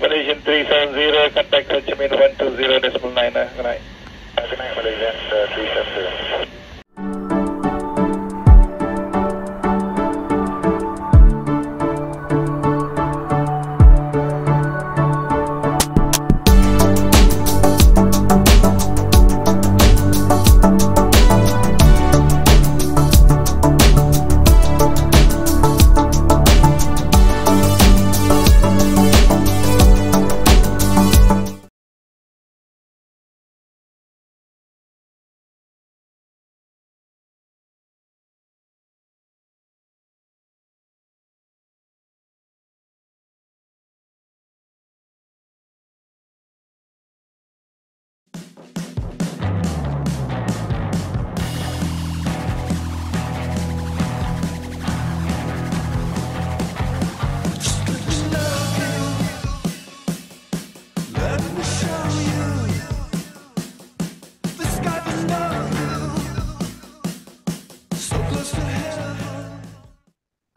Malaysian 370, contact Minh 120 decimal 9. Uh, good night. Good night, Malaysian uh, 370.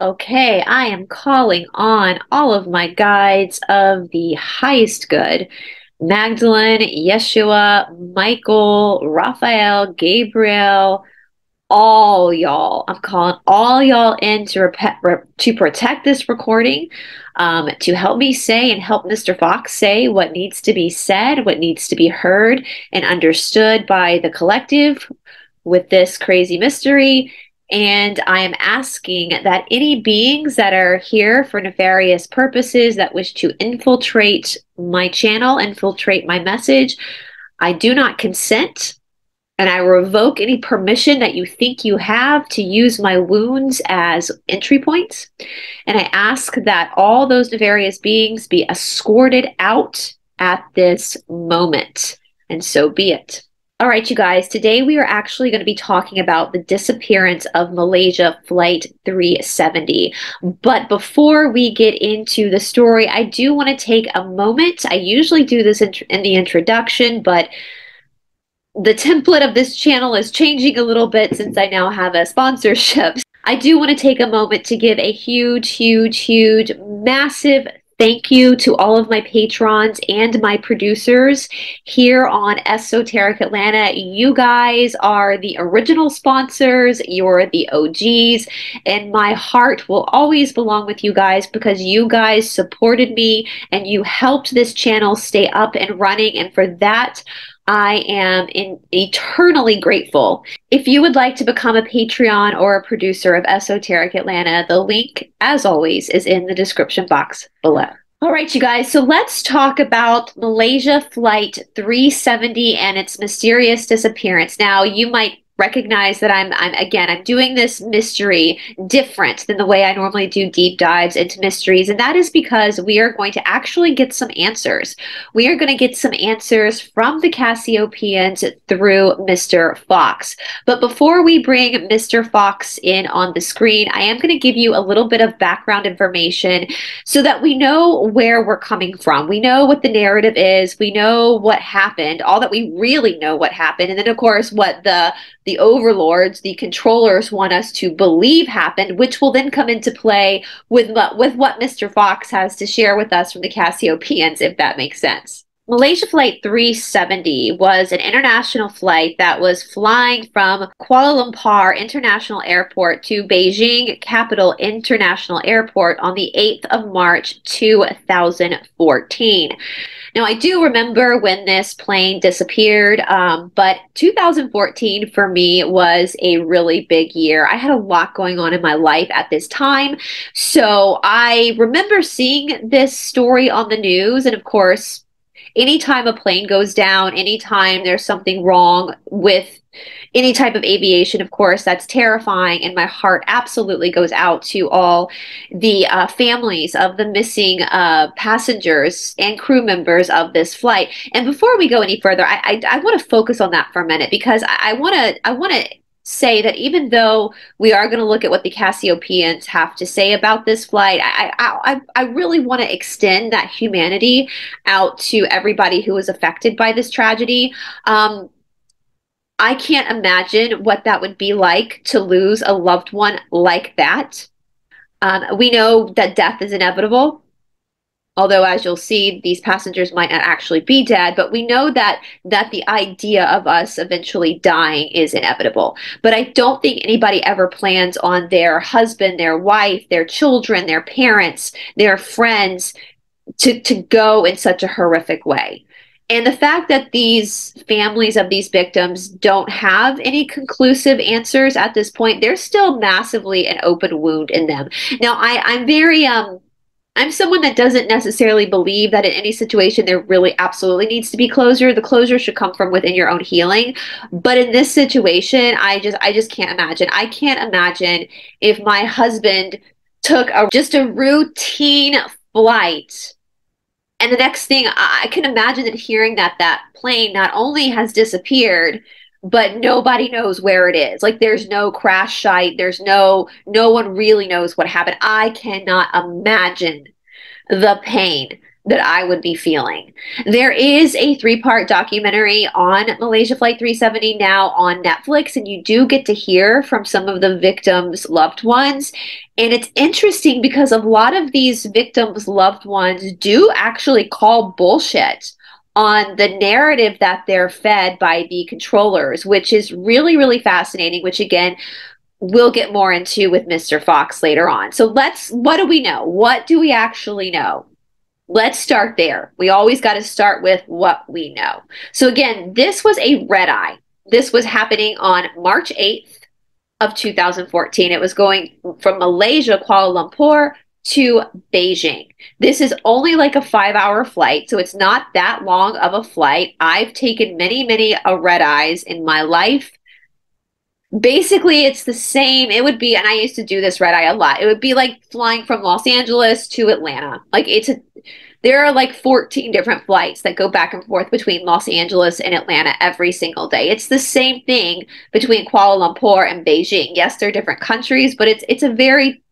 Okay, I am calling on all of my guides of the highest good Magdalene, Yeshua, Michael, Raphael, Gabriel, all y'all. I'm calling all y'all in to, repe- re- to protect this recording, um, to help me say and help Mr. Fox say what needs to be said, what needs to be heard and understood by the collective with this crazy mystery. And I am asking that any beings that are here for nefarious purposes that wish to infiltrate my channel, infiltrate my message, I do not consent. And I revoke any permission that you think you have to use my wounds as entry points. And I ask that all those nefarious beings be escorted out at this moment. And so be it. All right, you guys, today we are actually going to be talking about the disappearance of Malaysia Flight 370. But before we get into the story, I do want to take a moment. I usually do this in, in the introduction, but the template of this channel is changing a little bit since I now have a sponsorship. I do want to take a moment to give a huge, huge, huge, massive thank you to all of my patrons and my producers here on Esoteric Atlanta. You guys are the original sponsors, you're the OGs, and my heart will always belong with you guys because you guys supported me and you helped this channel stay up and running. And for that, I am in, eternally grateful. If you would like to become a Patreon or a producer of Esoteric Atlanta, the link, as always, is in the description box below. All right, you guys, so let's talk about Malaysia Flight 370 and its mysterious disappearance. Now, you might recognize that I'm I'm again I'm doing this mystery different than the way I normally do deep dives into mysteries and that is because we are going to actually get some answers. We are going to get some answers from the Cassiopeians through Mr. Fox. But before we bring Mr. Fox in on the screen, I am going to give you a little bit of background information so that we know where we're coming from. We know what the narrative is, we know what happened, all that we really know what happened, and then of course what the the overlords, the controllers want us to believe happened, which will then come into play with what, with what Mr. Fox has to share with us from the Cassiopeians, if that makes sense. Malaysia Flight 370 was an international flight that was flying from Kuala Lumpur International Airport to Beijing Capital International Airport on the 8th of March 2014. Now, I do remember when this plane disappeared, um, but 2014 for me was a really big year. I had a lot going on in my life at this time. So I remember seeing this story on the news, and of course, anytime a plane goes down, anytime there's something wrong with any type of aviation, of course, that's terrifying. And my heart absolutely goes out to all the uh, families of the missing uh, passengers and crew members of this flight. And before we go any further, I, I, I want to focus on that for a minute because I want to I want to say that even though we are going to look at what the Cassiopeians have to say about this flight, I I, I really want to extend that humanity out to everybody who was affected by this tragedy. Um, I can't imagine what that would be like to lose a loved one like that. Um, we know that death is inevitable. Although as you'll see these passengers might not actually be dead but we know that that the idea of us eventually dying is inevitable but i don't think anybody ever plans on their husband their wife their children their parents their friends to to go in such a horrific way and the fact that these families of these victims don't have any conclusive answers at this point, there's still massively an open wound in them. Now, I, I'm very um I'm someone that doesn't necessarily believe that in any situation there really absolutely needs to be closure. The closure should come from within your own healing. But in this situation, I just I just can't imagine. I can't imagine if my husband took a just a routine flight and the next thing I can imagine that hearing that that plane not only has disappeared, but nobody knows where it is. Like there's no crash site. There's no no one really knows what happened. I cannot imagine the pain that I would be feeling. There is a three part documentary on Malaysia Flight 370 now on Netflix, and you do get to hear from some of the victims' loved ones. And it's interesting because a lot of these victims' loved ones do actually call bullshit on the narrative that they're fed by the controllers, which is really, really fascinating, which again, we'll get more into with Mr. Fox later on. So let's, what do we know? What do we actually know? Let's start there. We always got to start with what we know. So again, this was a red eye. This was happening on March 8th of 2014. It was going from Malaysia, Kuala Lumpur to Beijing. This is only like a five hour flight, so it's not that long of a flight. I've taken many, many a red eyes in my life. Basically, it's the same. It would be, and I used to do this red eye a lot. It would be like flying from Los Angeles to Atlanta. Like it's a, there are like 14 different flights that go back and forth between Los Angeles and Atlanta every single day. It's the same thing between Kuala Lumpur and Beijing. Yes, they're different countries, but it's it's a very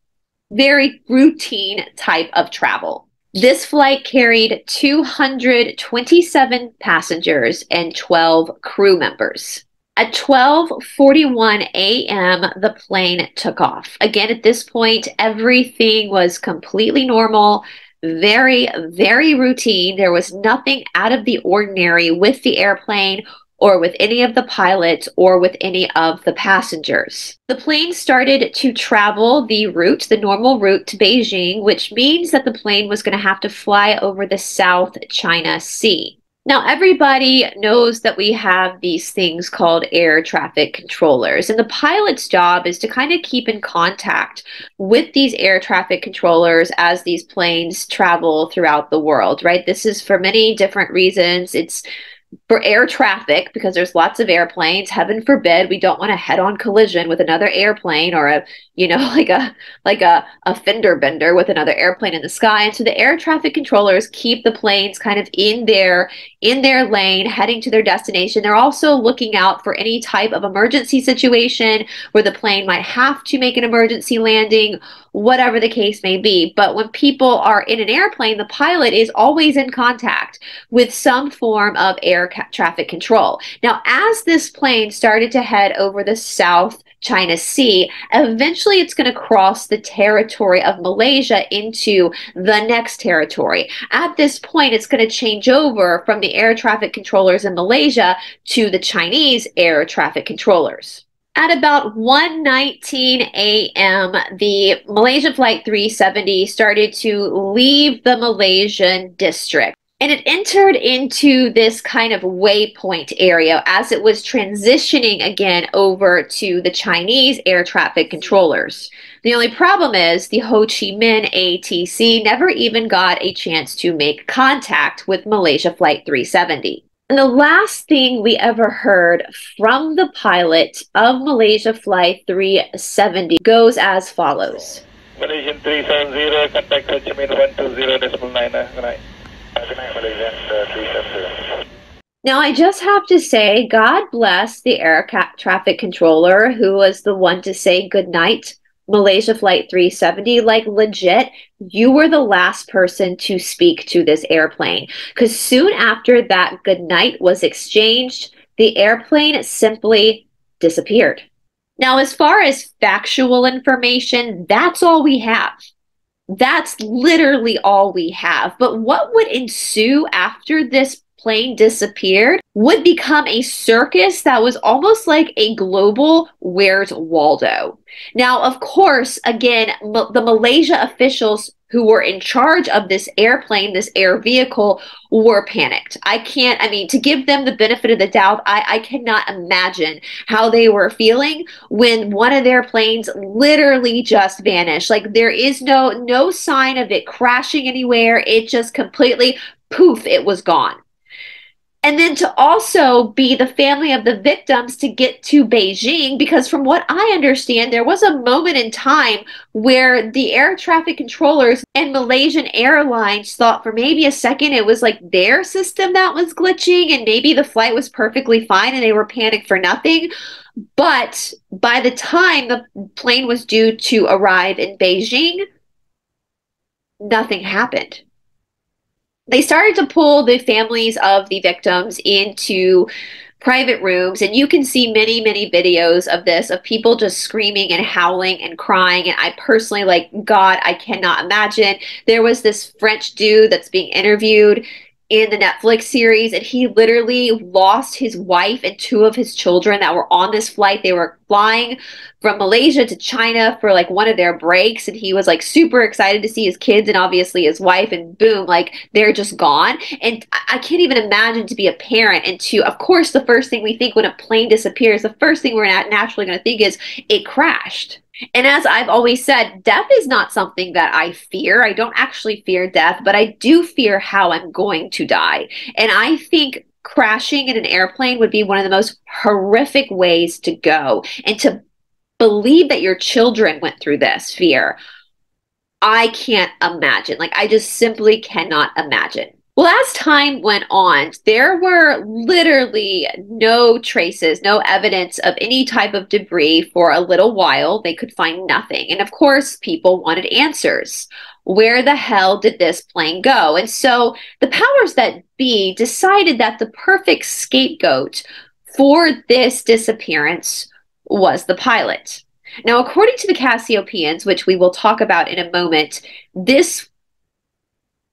very routine type of travel. This flight carried 227 passengers and 12 crew members. At 12:41 a.m., the plane took off. Again, at this point, everything was completely normal, very very routine. There was nothing out of the ordinary with the airplane or with any of the pilots or with any of the passengers. The plane started to travel the route, the normal route to Beijing, which means that the plane was going to have to fly over the South China Sea. Now, everybody knows that we have these things called air traffic controllers, and the pilot's job is to kind of keep in contact with these air traffic controllers as these planes travel throughout the world, right? This is for many different reasons. It's for air traffic because there's lots of airplanes. Heaven forbid we don't want a head-on collision with another airplane or a you know like a like a, a fender bender with another airplane in the sky and so the air traffic controllers keep the planes kind of in their in their lane heading to their destination they're also looking out for any type of emergency situation where the plane might have to make an emergency landing whatever the case may be. But when people are in an airplane, the pilot is always in contact with some form of air traffic control. Now, as this plane started to head over the South China Sea, eventually it's going to cross the territory of Malaysia into the next territory. At this point, it's going to change over from the air traffic controllers in Malaysia to the Chinese air traffic controllers. At about 1:19 a.m., the Malaysia Flight 370 started to leave the Malaysian district. And it entered into this kind of waypoint area as it was transitioning again over to the Chinese air traffic controllers. The only problem is the Ho Chi Minh ATC never even got a chance to make contact with Malaysia Flight 370. And the last thing we ever heard from the pilot of Malaysia Flight 370 goes as follows. Malaysian 370, contact Ho Chi Minh 120.9. Good night. Good night, Malaysian 370. Now, I just have to say, God bless the air traffic controller who was the one to say good night Malaysia Flight 370, like legit, you were the last person to speak to this airplane. Because soon after that good night was exchanged, the airplane simply disappeared. Now, as far as factual information, that's all we have. That's literally all we have. But what would ensue after this plane disappeared would become a circus that was almost like a global Where's Waldo. Now, of course, again, the Malaysia officials who were in charge of this airplane, this air vehicle, were panicked. I can't, I mean, to give them the benefit of the doubt, I, I cannot imagine how they were feeling when one of their planes literally just vanished. Like there is no no sign of it crashing anywhere. It just completely poof, it was gone and then to also be the family of the victims to get to Beijing, because from what I understand, there was a moment in time where the air traffic controllers and Malaysian Airlines thought for maybe a second it was like their system that was glitching, and maybe the flight was perfectly fine and they were panicked for nothing. But by the time the plane was due to arrive in Beijing, nothing happened they started to pull the families of the victims into private rooms and you can see many many videos of this of people just screaming and howling and crying and i personally like god i cannot imagine. There was this french dude that's being interviewed in the Netflix series, and he literally lost his wife and two of his children that were on this flight. They were flying from Malaysia to China for like one of their breaks, and he was like super excited to see his kids and obviously his wife, and boom, like they're just gone. And I can't even imagine to be a parent and to, of course, the first thing we think when a plane disappears, the first thing we're naturally going to think is it crashed and as I've always said, death is not something that I fear. I don't actually fear death, but I do fear how I'm going to die. And I think crashing in an airplane would be one of the most horrific ways to go. And to believe that your children went through this fear, I can't imagine. Like, I just simply cannot imagine. Well, as time went on, there were literally no traces, no evidence of any type of debris for a little while. They could find nothing. And of course, people wanted answers. Where the hell did this plane go? And so the powers that be decided that the perfect scapegoat for this disappearance was the pilot. Now, according to the Cassiopeians, which we will talk about in a moment, this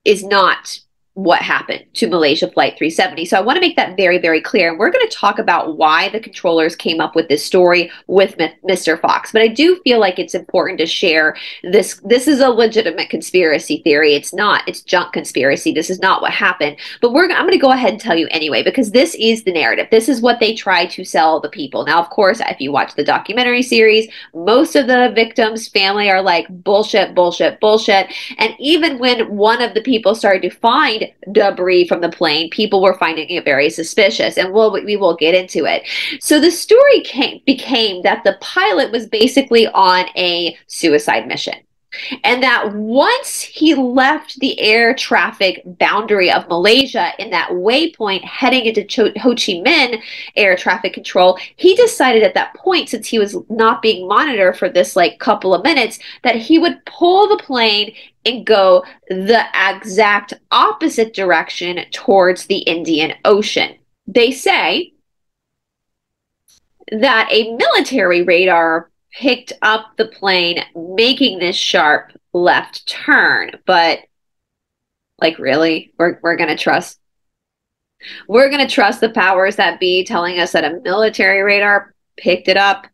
is not what happened to Malaysia Flight 370. So I want to make that very, very clear. And we're going to talk about why the controllers came up with this story with Mr. Fox. But I do feel like it's important to share this. This is a legitimate conspiracy theory. It's not, it's junk conspiracy. This is not what happened. But we're I'm going to go ahead and tell you anyway, because this is the narrative. This is what they try to sell the people. Now, of course, if you watch the documentary series, most of the victims' family are like bullshit, bullshit, bullshit. And even when one of the people started to find debris from the plane, people were finding it very suspicious, and we'll, we will get into it. So the story came, became that the pilot was basically on a suicide mission. And that once he left the air traffic boundary of Malaysia in that waypoint heading into Ho Chi Minh air traffic control, he decided at that point, since he was not being monitored for this like couple of minutes, that he would pull the plane and go the exact opposite direction towards the Indian Ocean. They say that a military radar picked up the plane making this sharp left turn. But like really? We're we're gonna trust we're gonna trust the powers that be telling us that a military radar picked it up.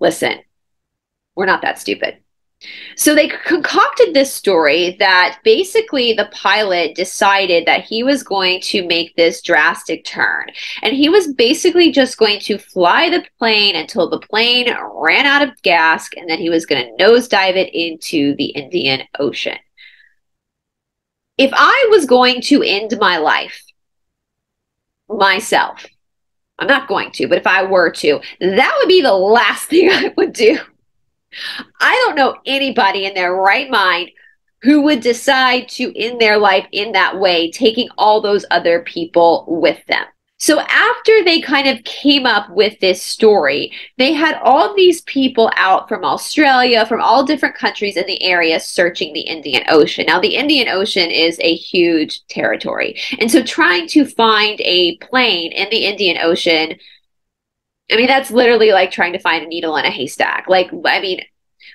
Listen, we're not that stupid. So they concocted this story that basically the pilot decided that he was going to make this drastic turn. And he was basically just going to fly the plane until the plane ran out of gas and then he was going to nosedive it into the Indian Ocean. If I was going to end my life myself, I'm not going to, but if I were to, that would be the last thing I would do. I don't know anybody in their right mind who would decide to end their life in that way, taking all those other people with them. So after they kind of came up with this story, they had all these people out from Australia, from all different countries in the area searching the Indian Ocean. Now, the Indian Ocean is a huge territory. And so trying to find a plane in the Indian Ocean I mean, that's literally like trying to find a needle in a haystack. Like, I mean,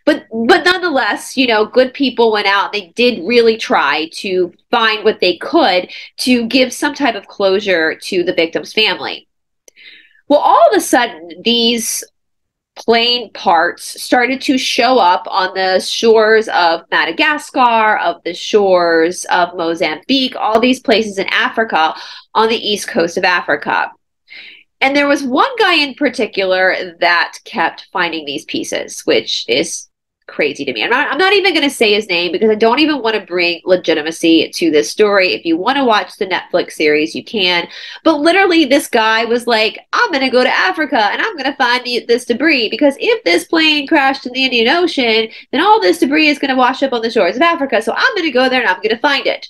but but nonetheless, you know, good people went out. They did really try to find what they could to give some type of closure to the victim's family. Well, all of a sudden, these plane parts started to show up on the shores of Madagascar, of the shores of Mozambique, all these places in Africa on the east coast of Africa. And there was one guy in particular that kept finding these pieces, which is crazy to me. I'm not, I'm not even going to say his name because I don't even want to bring legitimacy to this story. If you want to watch the Netflix series, you can. But literally, this guy was like, I'm going to go to Africa and I'm going to find this debris because if this plane crashed in the Indian Ocean, then all this debris is going to wash up on the shores of Africa. So I'm going to go there and I'm going to find it.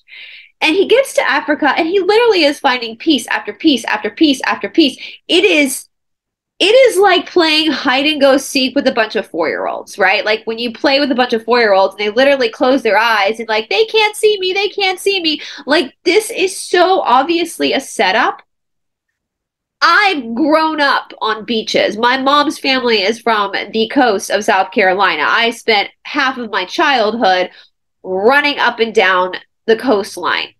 And he gets to Africa and he literally is finding piece after piece after piece after piece. It is it is like playing hide and go seek with a bunch of four year olds, right? Like when you play with a bunch of four year olds and they literally close their eyes and like, they can't see me, they can't see me. Like, this is so obviously a setup. I've grown up on beaches. My mom's family is from the coast of South Carolina. I spent half of my childhood running up and down the coastline.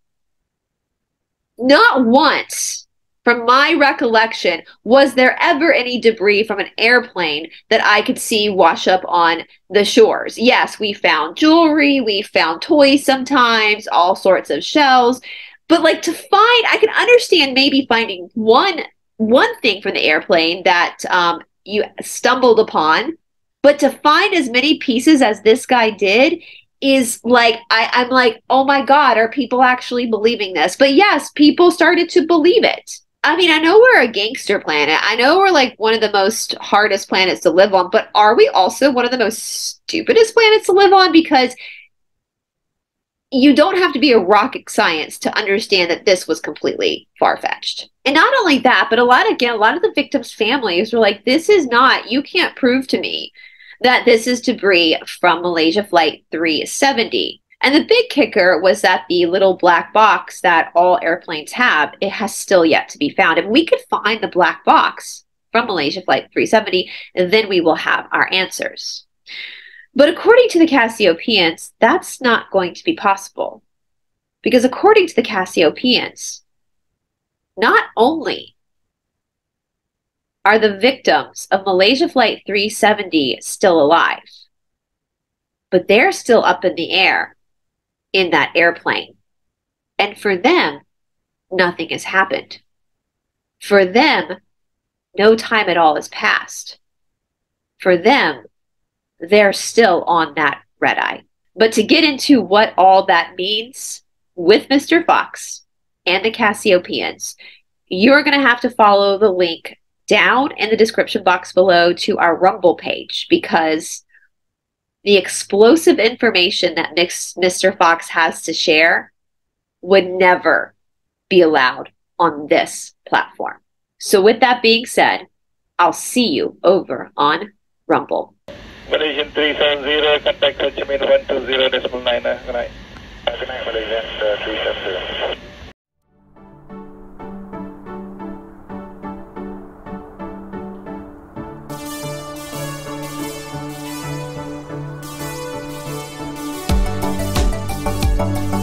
Not once from my recollection, was there ever any debris from an airplane that I could see wash up on the shores? Yes, we found jewelry, we found toys sometimes, all sorts of shells. But like to find, I can understand maybe finding one one thing from the airplane that um, you stumbled upon, but to find as many pieces as this guy did is like I, I'm like, oh my God, are people actually believing this? But yes, people started to believe it. I mean, I know we're a gangster planet. I know we're like one of the most hardest planets to live on, but are we also one of the most stupidest planets to live on? Because you don't have to be a rocket science to understand that this was completely far fetched. And not only that, but a lot again, a lot of the victims' families were like, "This is not. You can't prove to me that this is debris from Malaysia Flight 370." And the big kicker was that the little black box that all airplanes have, it has still yet to be found. If we could find the black box from Malaysia Flight 370, then we will have our answers. But according to the Cassiopeians, that's not going to be possible. Because according to the Cassiopeians, not only are the victims of Malaysia Flight 370 still alive, but they're still up in the air in that airplane. And for them, nothing has happened. For them, no time at all has passed. For them, they're still on that red eye. But to get into what all that means with Mr. Fox and the Cassiopeians, you're going to have to follow the link down in the description box below to our Rumble page because the explosive information that Mr. Fox has to share would never be allowed on this platform. So, with that being said, I'll see you over on Rumble. Malaysian 370, contact Ho Chi Minh 120.9. Good night. Good night, Malaysian uh, 370. Bye.